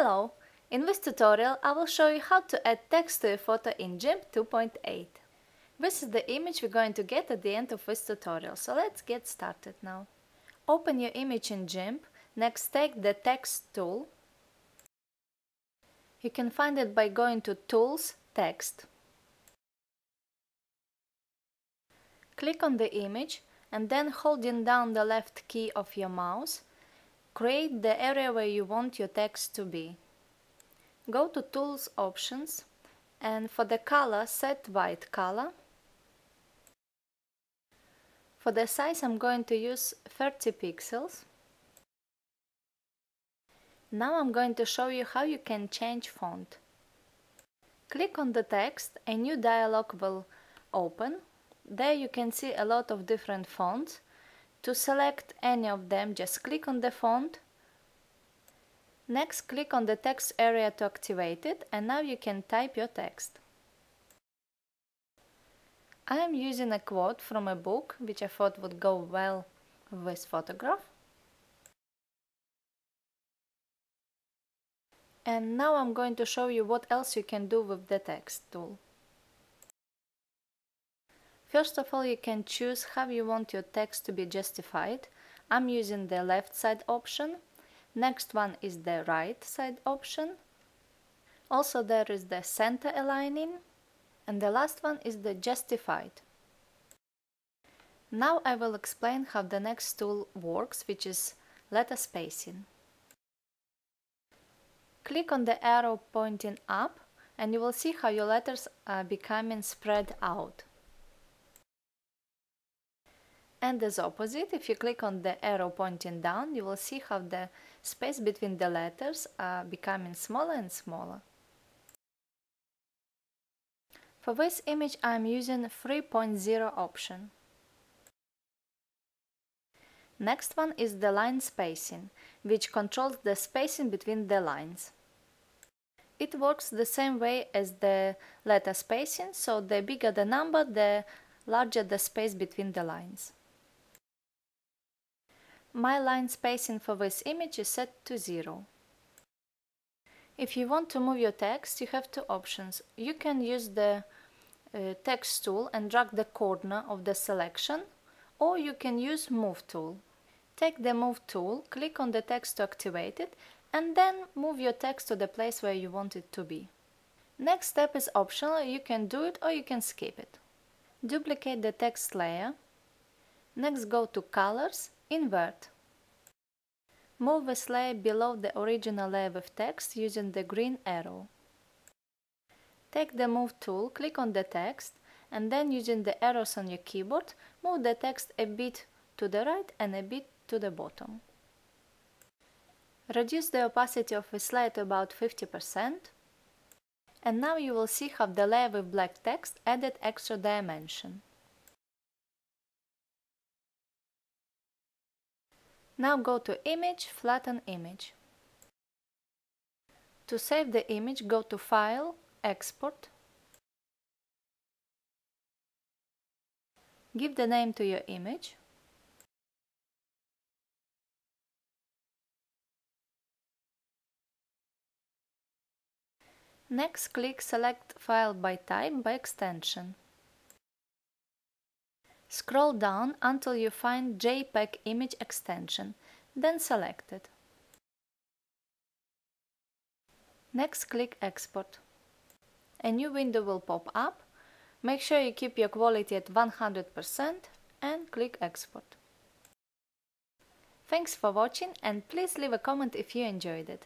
Hello! In this tutorial I will show you how to add text to a photo in GIMP 2.8. This is the image we're going to get at the end of this tutorial, so let's get started now. Open your image in GIMP, next take the text tool. You can find it by going to Tools, Text. Click on the image and then holding down the left key of your mouse, create the area where you want your text to be. Go to Tools Options and for the color set white color. For the size I'm going to use 30 pixels. Now I'm going to show you how you can change font. Click on the text, a new dialog will open there you can see a lot of different fonts. To select any of them, just click on the font. Next, click on the text area to activate it and now you can type your text. I am using a quote from a book, which I thought would go well with photograph. And now I'm going to show you what else you can do with the text tool. First of all, you can choose how you want your text to be justified. I'm using the left side option. Next one is the right side option. Also there is the center aligning. And the last one is the justified. Now I will explain how the next tool works, which is letter spacing. Click on the arrow pointing up and you will see how your letters are becoming spread out. And as opposite, if you click on the arrow pointing down, you will see how the space between the letters are becoming smaller and smaller. For this image I am using 3.0 option. Next one is the line spacing, which controls the spacing between the lines. It works the same way as the letter spacing, so the bigger the number, the larger the space between the lines. My line spacing for this image is set to 0. If you want to move your text, you have two options. You can use the uh, text tool and drag the corner of the selection, or you can use move tool. Take the move tool, click on the text to activate it, and then move your text to the place where you want it to be. Next step is optional, you can do it or you can skip it. Duplicate the text layer. Next go to Colors Invert. Move this layer below the original layer of text using the green arrow. Take the Move tool, click on the text, and then using the arrows on your keyboard, move the text a bit to the right and a bit to the bottom. Reduce the opacity of this layer to about 50%. And now you will see how the layer with black text added extra dimension. Now go to Image, Flatten Image. To save the image, go to File, Export. Give the name to your image. Next, click Select File by Type by extension. Scroll down until you find JPEG image extension, then select it. Next click Export. A new window will pop up. Make sure you keep your quality at 100% and click Export. Thanks for watching and please leave a comment if you enjoyed it.